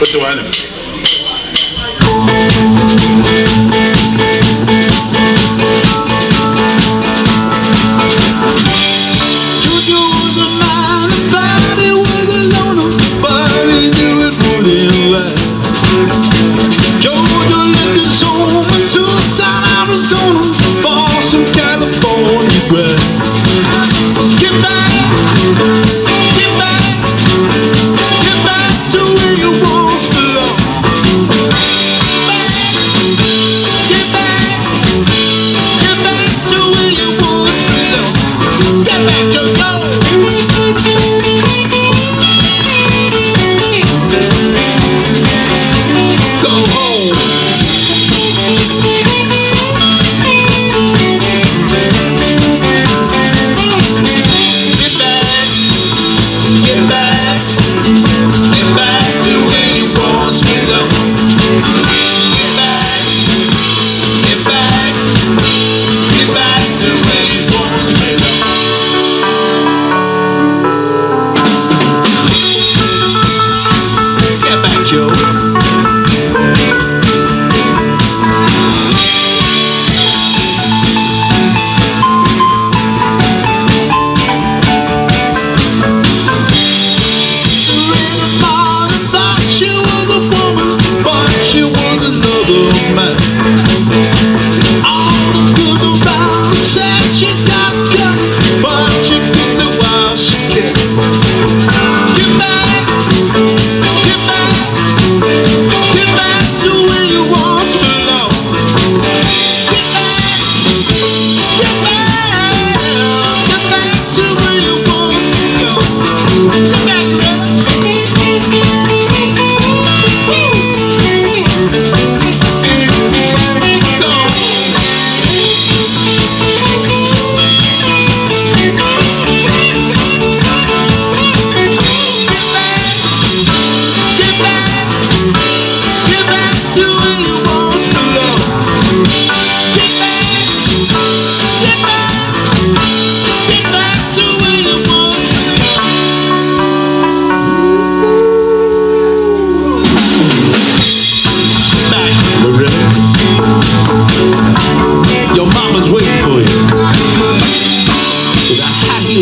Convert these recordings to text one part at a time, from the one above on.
كنت وأنا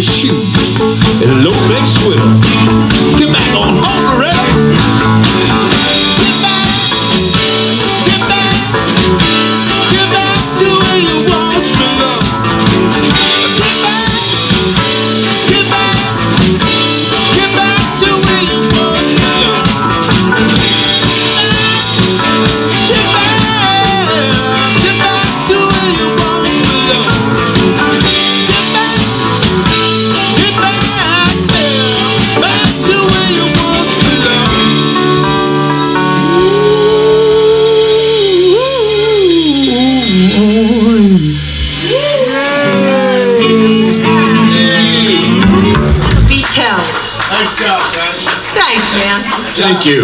shoes and a low-neck sweater. Nice job. Thanks, man. Thank you.